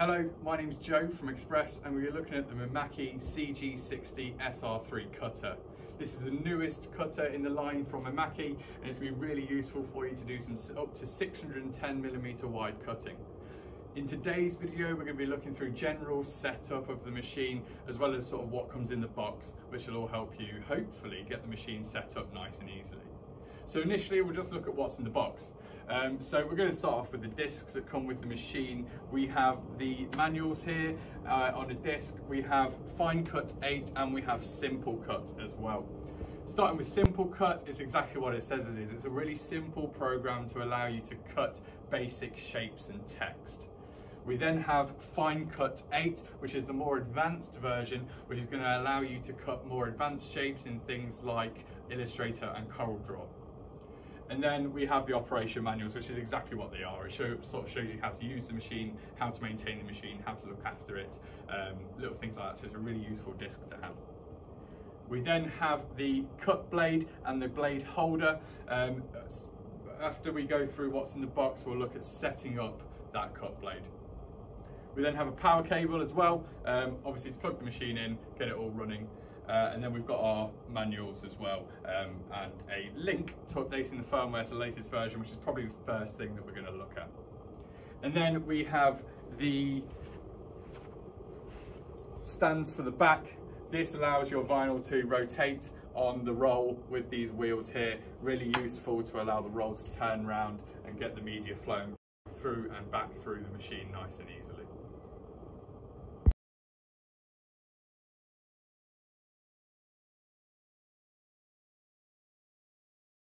Hello, my name's Joe from Xpres and we're looking at the Mimaki CG60 SR3 cutter. This is the newest cutter in the line from Mimaki and it's going to be really useful for you to do some up to 610 millimeter wide cutting. In today's video we're going to be looking through general setup of the machine as well as sort of what comes in the box which will all help you hopefully get the machine set up nice and easily. So initially we'll just look at what's in the box. Um, so we're going to start off with the discs that come with the machine. We have the manuals here uh, on a disc. We have Fine Cut 8 and we have Simple Cut as well. Starting with Simple Cut, it's exactly what it says it is. It's a really simple program to allow you to cut basic shapes and text. We then have Fine Cut 8, which is the more advanced version, which is going to allow you to cut more advanced shapes in things like Illustrator and CorelDRAW. And then we have the operation manuals, which is exactly what they are. It show, sort of shows you how to use the machine, how to maintain the machine, how to look after it, um, little things like that. So it's a really useful disc to have. We then have the cut blade and the blade holder. Um, after we go through what's in the box, we'll look at setting up that cut blade. We then have a power cable as well, um, obviously to plug the machine in, get it all running. Uh, and then we've got our manuals as well um, and a link to updating the firmware to the latest version, which is probably the first thing that we're going to look at. And then we have the stands for the back. This allows your vinyl to rotate on the roll with these wheels here. Really useful to allow the roll to turn around and get the media flowing through and back through the machine nice and easily.